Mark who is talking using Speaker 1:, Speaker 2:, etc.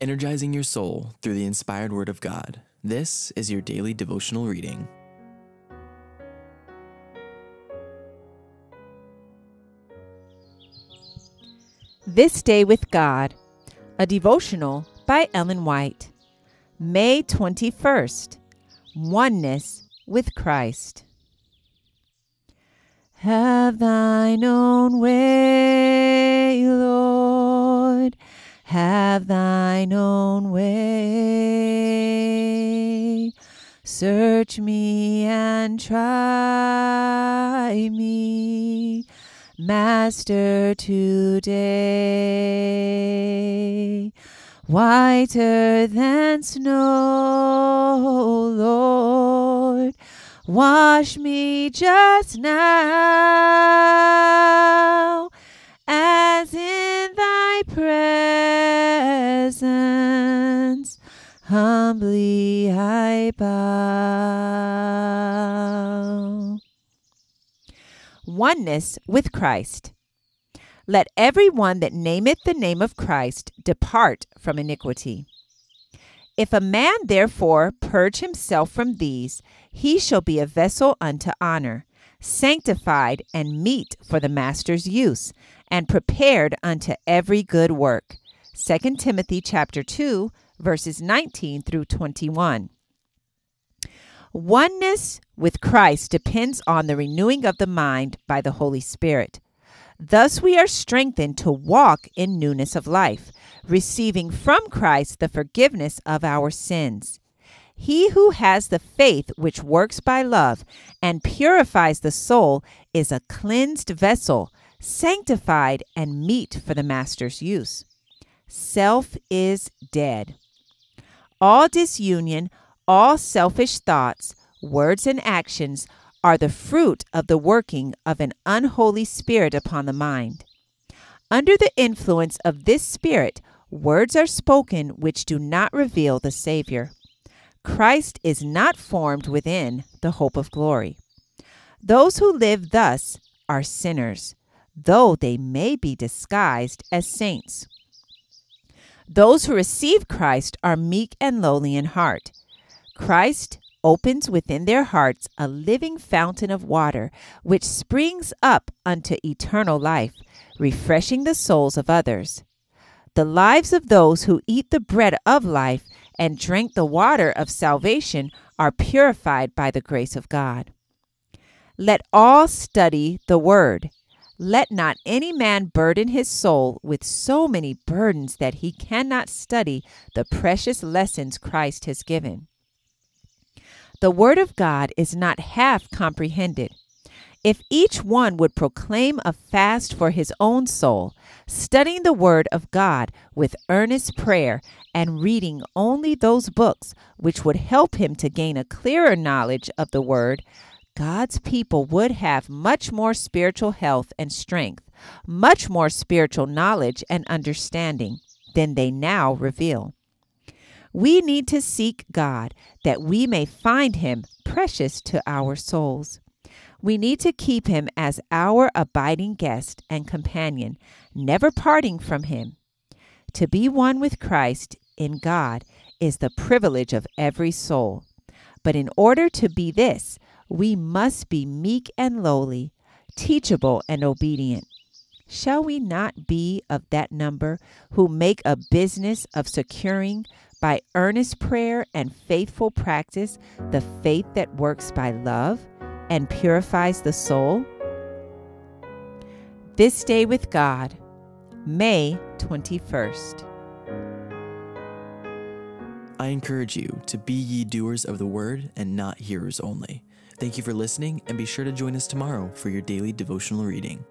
Speaker 1: energizing your soul through the inspired Word of God. This is your daily devotional reading.
Speaker 2: This Day with God, a devotional by Ellen White. May 21st, Oneness with Christ. Have thine own way, Lord, have thine own way. Search me and try me Master, today. Whiter than snow, Lord, wash me just now, as in thy presence humbly I bow oneness with Christ. Let every one that nameth the name of Christ depart from iniquity. If a man therefore purge himself from these, he shall be a vessel unto honor, sanctified and meet for the master's use, and prepared unto every good work. 2 Timothy chapter 2 verses 19 through 21. Oneness with Christ depends on the renewing of the mind by the Holy Spirit. Thus, we are strengthened to walk in newness of life, receiving from Christ the forgiveness of our sins. He who has the faith which works by love and purifies the soul is a cleansed vessel, sanctified and meet for the Master's use. Self is dead. All disunion, all selfish thoughts, words, and actions are the fruit of the working of an unholy spirit upon the mind. Under the influence of this spirit, words are spoken which do not reveal the Savior. Christ is not formed within the hope of glory. Those who live thus are sinners, though they may be disguised as saints. Those who receive Christ are meek and lowly in heart. Christ opens within their hearts a living fountain of water, which springs up unto eternal life, refreshing the souls of others. The lives of those who eat the bread of life and drink the water of salvation are purified by the grace of God. Let all study the word. Let not any man burden his soul with so many burdens that he cannot study the precious lessons Christ has given. The Word of God is not half comprehended. If each one would proclaim a fast for his own soul, studying the Word of God with earnest prayer, and reading only those books which would help him to gain a clearer knowledge of the Word, God's people would have much more spiritual health and strength, much more spiritual knowledge and understanding than they now reveal. We need to seek God that we may find him precious to our souls. We need to keep him as our abiding guest and companion, never parting from him. To be one with Christ in God is the privilege of every soul. But in order to be this, we must be meek and lowly, teachable and obedient. Shall we not be of that number who make a business of securing by earnest prayer and faithful practice the faith that works by love and purifies the soul? This Day with God, May 21st.
Speaker 1: I encourage you to be ye doers of the word and not hearers only. Thank you for listening, and be sure to join us tomorrow for your daily devotional reading.